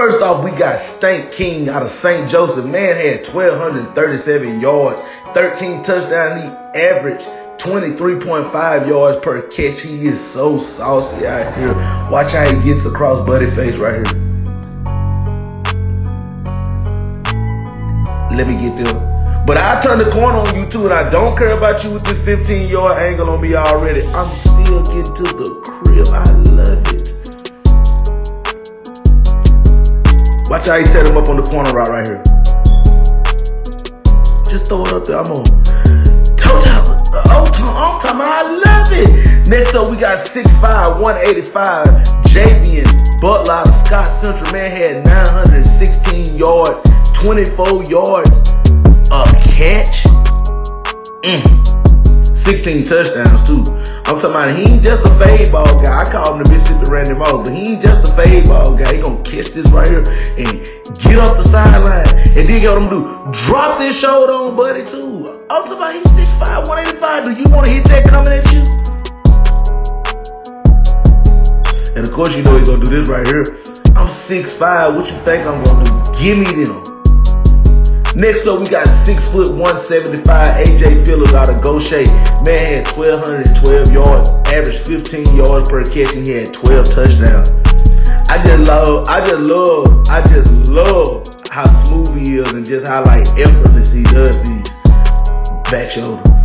First off, we got Stank King out of St. Joseph. Man had 1,237 yards, 13 touchdowns. He averaged 23.5 yards per catch. He is so saucy out here. Watch how he gets across Buddy Face right here. Let me get them. But I turn the corner on you too, and I don't care about you with this 15 yard angle on me already. I'm still getting to the crib. I love it. Watch how he set him up on the corner route right here. Just throw it up there. I'm on. Toe top. Oh, I'm talking I love it. Next up, we got 6'5", 185. Javian Butler Scott Central. Man had 916 yards, 24 yards a catch. Mm. 16 touchdowns, too. I'm talking about he ain't just a fade ball guy. I call him the Mississippi Randy Moss, but he ain't just a fade ball guy. He gonna catch this right here and get off the sideline. And then get what I'm do? Drop this shoulder on buddy too. I'm talking about he's 6'5", 185. Do you wanna hit that coming at you? And of course you know he's gonna do this right here. I'm 6'5", what you think I'm gonna do? Give me them. Next up, we got 6 foot 175 AJ Phillips out of Goshen. Man had 1,212 yards, average 15 yards per catch, and he had 12 touchdowns. I just love, I just love, I just love how smooth he is and just how like effortless he does these back shoulders.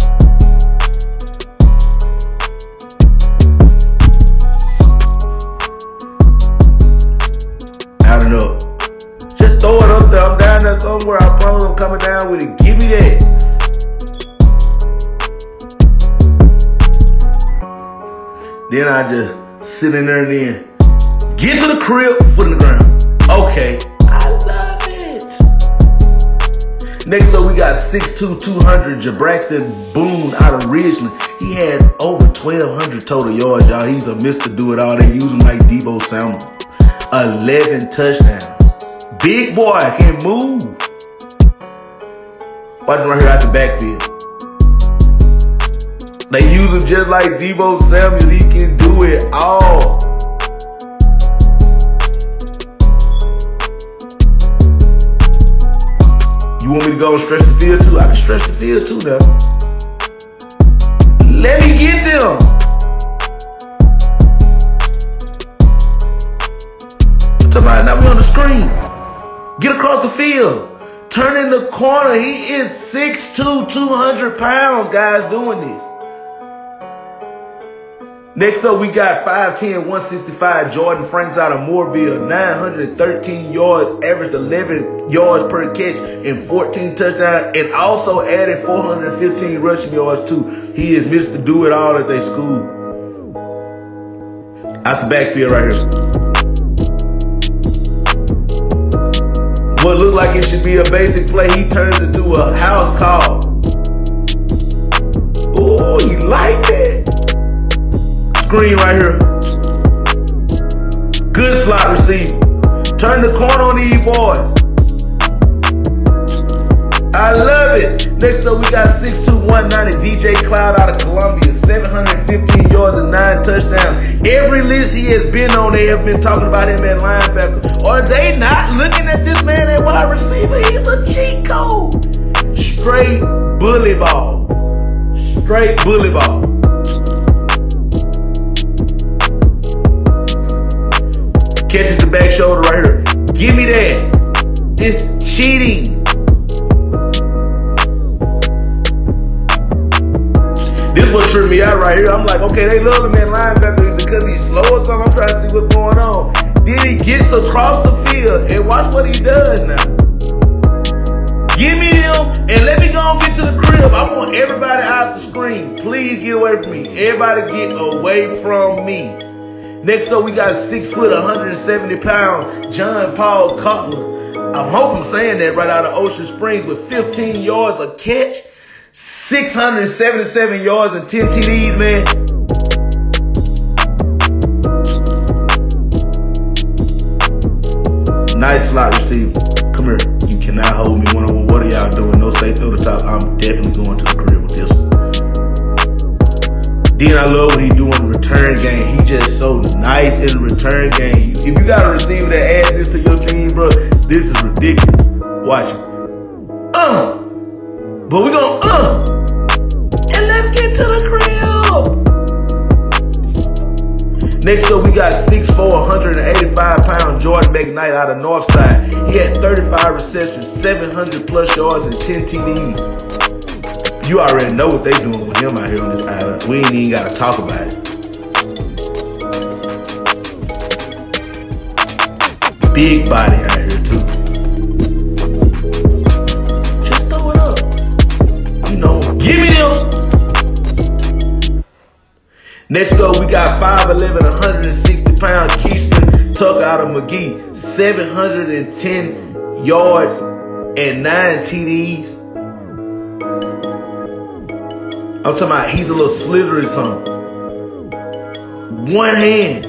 With it. Give me that. Then I just sit in there and then get to the crib, foot in the ground. Okay. I love it. Next up, we got 6'2", 200, Jabraxton Boone out of Ridgeland. He had over 1,200 total yards, y'all. He's a Mr. Do-It-All. They use him like Deebo Samuel. 11 touchdowns. Big boy can move. Watch him right here out the backfield. They use him just like Deebo Samuel. He can do it all. You want me to go and stretch the field too? I can stretch the field too now. Let me get them. Somebody, now we on the screen. Get across the field. Turn in the corner. He is 6'2", 200 pounds, guys, doing this. Next up, we got 5'10", 165, Jordan Franks out of Mooreville, 913 yards, averaged 11 yards per catch, and 14 touchdowns, and also added 415 rushing yards, too. He is Mr. Do-It-All at their school. Out the backfield right here. What looked like it should be a basic play, he turns it into a house call. Ooh, he liked it. Screen right here. Good slot receiver. Turn the corner on these boys. I love it. Next up, we got 6'2", 190 DJ Cloud out of Columbia. 715 yards and 9 touchdowns. Every list he has been on, they have been talking about him at linebacker. Are they not looking at this man at wide receiver? He's a cheat code. Straight bully ball. Straight bully ball. Catches the back shoulder right here. Give me that. It's cheating. What tripped me out right here. I'm like, okay, they love him at linebacker because he's slow or something. I'm trying to see what's going on. Then he gets across the field and watch what he does now. Give me him and let me go and get to the crib. I want everybody out the screen. Please get away from me. Everybody get away from me. Next up, we got six foot, 170 pound John Paul Cutler. I hope I'm saying that right out of Ocean Springs with 15 yards a catch, 677 yards and 10 TDs, man. Nice slot receiver. Come here. You cannot hold me one on one. What are y'all doing? No safe through the top. I'm definitely going to the crib with this one. Then I love what he doing return game. He just so nice in the return game. If you got a receiver that adds this to your team, bro, this is ridiculous. Watch it. Uh. But we gonna uh. And let's get to the crib. Next up, we got 6'4", 185 pound Jordan McKnight out of Northside. He had 35 receptions, 700 plus yards, and 10 TDs. You already know what they doing with him out here on this island. We ain't even got to talk about it. Big body out here Next up, we got 5'11", 160 pound Keyston Tucker out of Magee, 710 yards and 9 TDs. I'm talking about he's a little slithery son. One hand.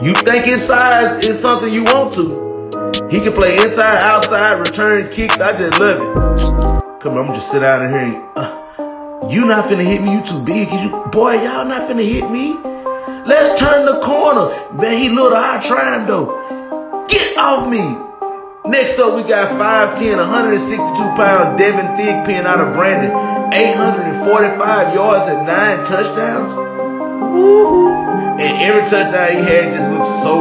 You think his size is something you want to. He can play inside, outside, return kicks. I just love it. Come on, I'm just sit out in here you not finna hit me, you too big. You, boy, y'all not finna hit me. Let's turn the corner. Man, he little, I try him though. Get off me. Next up, we got 5'10", 162 pound Devin Thigpen out of Brandon. 845 yards and nine touchdowns. Woo! And every touchdown he had just looked so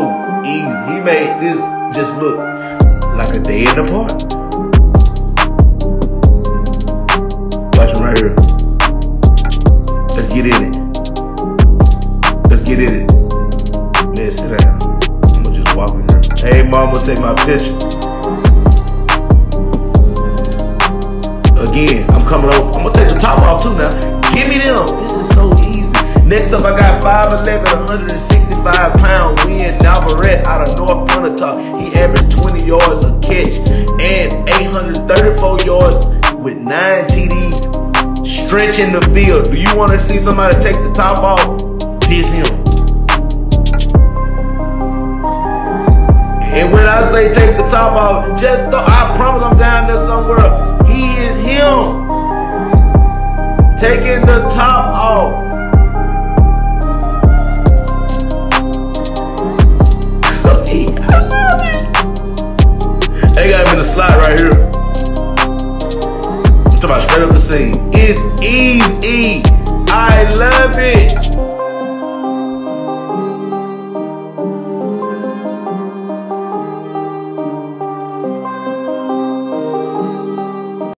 easy. He made this just look like a day in the park. Get in it. Let's get in it. Man, sit down. I'm gonna just walk in here. Hey, mama, take my picture. Again, I'm coming over. I'm gonna take the top off too now. Give me them. This is so easy. Next up, I got 5'11", 165 pound Win Navarrete out of North Pontotoc. He averaged 20 yards a catch and 834 yards with 9 TDs Stretch the field. Do you want to see somebody take the top off? It's him. And when I say take the top off, just th- I promise I'm down there somewhere. He is him. Taking the top off. they got him in the slot right here about straight up the scene. It's easy. I love it.